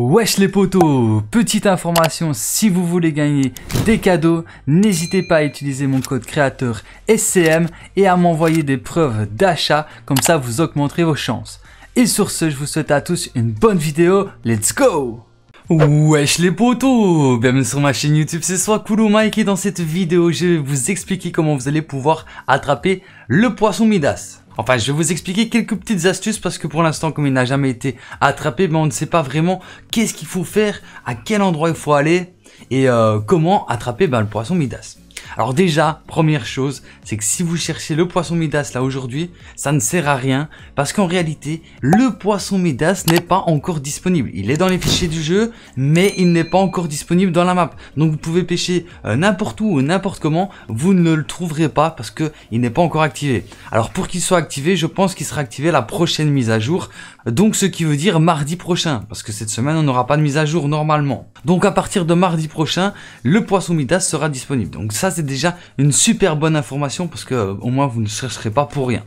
Wesh les potos Petite information, si vous voulez gagner des cadeaux, n'hésitez pas à utiliser mon code créateur SCM et à m'envoyer des preuves d'achat, comme ça vous augmenterez vos chances. Et sur ce, je vous souhaite à tous une bonne vidéo, let's go Wesh les potos Bienvenue sur ma chaîne YouTube, c'est soit Coolou Mike et dans cette vidéo, je vais vous expliquer comment vous allez pouvoir attraper le poisson Midas. Enfin, je vais vous expliquer quelques petites astuces parce que pour l'instant, comme il n'a jamais été attrapé, ben, on ne sait pas vraiment qu'est-ce qu'il faut faire, à quel endroit il faut aller et euh, comment attraper ben, le poisson Midas. Alors déjà, première chose, c'est que si vous cherchez le poisson Midas là aujourd'hui, ça ne sert à rien parce qu'en réalité, le poisson Midas n'est pas encore disponible. Il est dans les fichiers du jeu, mais il n'est pas encore disponible dans la map. Donc vous pouvez pêcher euh, n'importe où ou n'importe comment, vous ne le trouverez pas parce que il n'est pas encore activé. Alors pour qu'il soit activé, je pense qu'il sera activé la prochaine mise à jour. Donc ce qui veut dire mardi prochain, parce que cette semaine on n'aura pas de mise à jour normalement. Donc à partir de mardi prochain, le poisson Midas sera disponible. Donc ça c'est déjà une super bonne information parce que euh, au moins vous ne chercherez pas pour rien.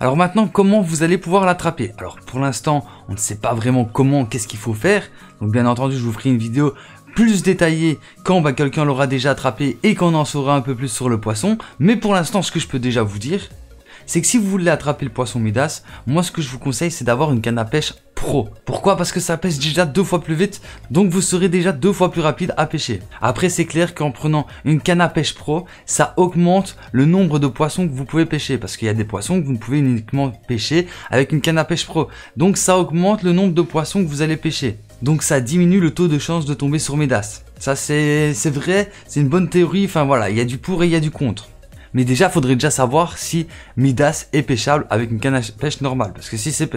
Alors maintenant, comment vous allez pouvoir l'attraper? Alors pour l'instant, on ne sait pas vraiment comment, qu'est-ce qu'il faut faire. Donc bien entendu, je vous ferai une vidéo plus détaillée quand bah, quelqu'un l'aura déjà attrapé et qu'on en saura un peu plus sur le poisson. Mais pour l'instant, ce que je peux déjà vous dire, c'est que si vous voulez attraper le poisson Midas, moi ce que je vous conseille c'est d'avoir une canne à pêche Pourquoi? Parce que ça pêche déjà deux fois plus vite, donc vous serez déjà deux fois plus rapide à pêcher. Après c'est clair qu'en prenant une canne à pêche pro, ça augmente le nombre de poissons que vous pouvez pêcher, parce qu'il y a des poissons que vous pouvez uniquement pêcher avec une canne à pêche pro. Donc ça augmente le nombre de poissons que vous allez pêcher. Donc ça diminue le taux de chance de tomber sur Midas. Ça c'est vrai, c'est une bonne théorie, enfin voilà, il y a du pour et il y a du contre. Mais déjà, faudrait déjà savoir si Midas est pêchable avec une canne à pêche normale. Parce que si c'est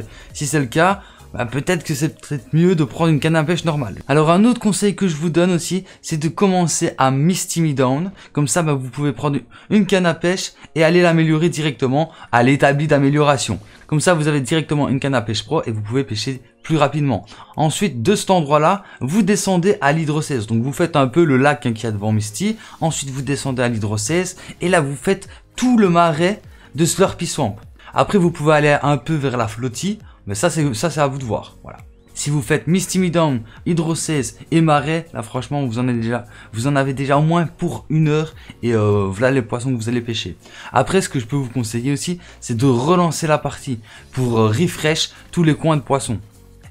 le cas, bah, peut-être que c'est peut-être mieux de prendre une canne à pêche normale. Alors un autre conseil que je vous donne aussi, c'est de commencer à Misty Me Down. Comme ça, bah, vous pouvez prendre une canne à pêche et aller l'améliorer directement à l'établi d'amélioration. Comme ça, vous avez directement une canne à pêche pro et vous pouvez pêcher plus rapidement. Ensuite, de cet endroit-là, vous descendez à l'hydro 16. Donc vous faites un peu le lac hein, qui a devant Misty. Ensuite, vous descendez à l'hydro 16 et là, vous faites tout le marais de Slurpy Swamp. Après, vous pouvez aller un peu vers la flottie, mais ça, c'est à vous de voir. Voilà. Si vous faites Misty Midam, Hydro 16 et Marais, là franchement vous en avez déjà, vous en avez déjà au moins pour une heure et euh, voilà les poissons que vous allez pêcher. Après ce que je peux vous conseiller aussi, c'est de relancer la partie pour euh, refresh tous les coins de poissons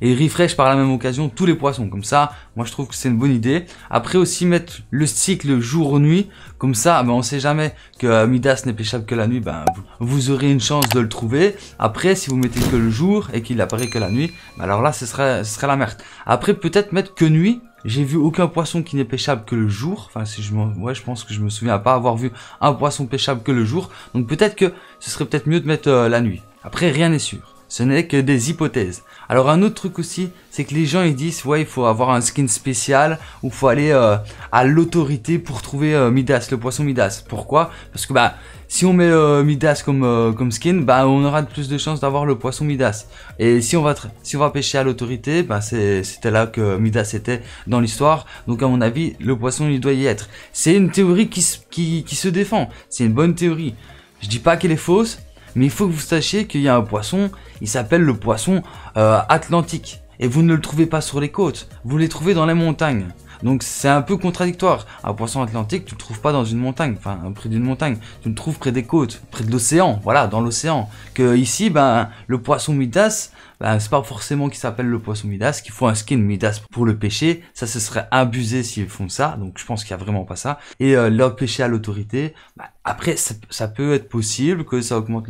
et refresh par la même occasion tous les poissons. Comme ça, moi je trouve que c'est une bonne idée. Après aussi mettre le cycle jour-nuit. Comme ça, ben, on sait jamais que euh, Midas n'est pêchable que la nuit. Ben, vous, aurez une chance de le trouver. Après, si vous mettez que le jour et qu'il apparaît que la nuit, ben, alors là, ce serait, ce serait la merde. Après, peut-être mettre que nuit. J'ai vu aucun poisson qui n'est pêchable que le jour. Enfin, si je ouais, je pense que je me souviens pas avoir vu un poisson pêchable que le jour. Donc peut-être que ce serait peut-être mieux de mettre euh, la nuit. Après, rien n'est sûr. Ce n'est que des hypothèses. Alors un autre truc aussi, c'est que les gens ils disent ouais il faut avoir un skin spécial ou faut aller euh, à l'autorité pour trouver euh, Midas, le poisson Midas. Pourquoi? Parce que bah si on met euh, Midas comme comme skin, bah on aura plus de chances d'avoir le poisson Midas. Et si on va si on va pêcher à l'autorité, bah c'était là que Midas était dans l'histoire. Donc à mon avis, le poisson il doit y être. C'est une théorie qui, qui, qui se défend. C'est une bonne théorie. Je dis pas qu'elle est fausse, mais il faut que vous sachiez qu'il y a un poisson, il s'appelle le poisson euh, atlantique. Et vous ne le trouvez pas sur les côtes, vous les trouvez dans les montagnes. Donc c'est un peu contradictoire. Un poisson atlantique, tu le trouves pas dans une montagne, enfin près d'une montagne. Tu le trouves près des côtes, près de l'océan, voilà, dans l'océan. Que ici, ben, le poisson Midas, ben, c'est pas forcément qu'il s'appelle le poisson Midas, qu'il faut un skin Midas pour le pêcher. Ça, ce serait abusé s'ils font ça. Donc je pense qu'il y a vraiment pas ça. Et euh, le pêcher à l'autorité, ben, après, ça, peut être possible que ça augmente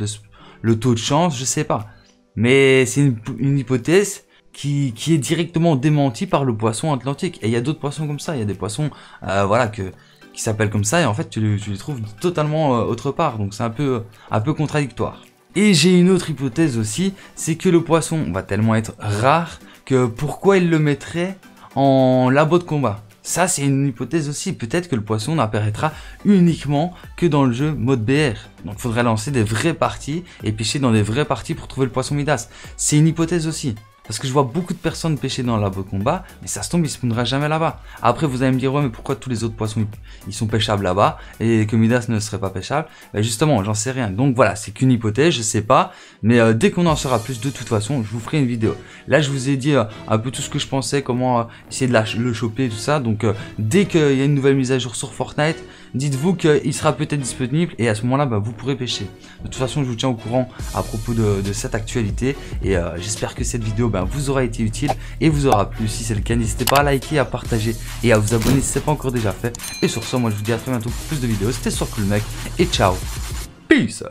le, taux de chance, je sais pas. Mais c'est une hypothèse qui, qui est directement démenti par le poisson atlantique. Et il y a d'autres poissons comme ça. Il y a des poissons, euh, voilà, que qui s'appellent comme ça et en fait tu, les, tu les trouves totalement euh, autre part. Donc c'est un peu, un peu contradictoire. Et j'ai une autre hypothèse aussi, c'est que le poisson va tellement être rare que pourquoi il le mettrait en labo de combat? Ça, c'est une hypothèse aussi. Peut-être que le poisson n'apparaîtra uniquement que dans le jeu mode BR. Donc, faudrait lancer des vraies parties et pêcher dans des vraies parties pour trouver le poisson Midas. C'est une hypothèse aussi. Parce que je vois beaucoup de personnes pêcher dans la combat, mais ça se tombe, il spawnera jamais là-bas. Après, vous allez me dire, ouais, mais pourquoi tous les autres poissons, ils sont pêchables là-bas, et que Midas ne serait pas pêchable? Ben Justement, j'en sais rien. Donc voilà, c'est qu'une hypothèse, je sais pas. Mais euh, dès qu'on en saura plus, de toute façon, je vous ferai une vidéo. Là, je vous ai dit euh, un peu tout ce que je pensais, comment euh, essayer de le choper, tout ça. Donc, dès qu'il y a une nouvelle mise à jour sur Fortnite, dites-vous qu'il sera peut-être disponible, et à ce moment-là, ben, vous pourrez pêcher. De toute façon, je vous tiens au courant à propos de, cette actualité, et j'espère que cette vidéo ben, vous aura été utile et vous aura plu. Si c'est le cas, n'hésitez pas à liker, à partager et à vous abonner si ce n'est pas encore déjà fait. Et sur ce, moi je vous dis à très bientôt pour plus de vidéos. C'était sur Cool Mec et ciao. Peace.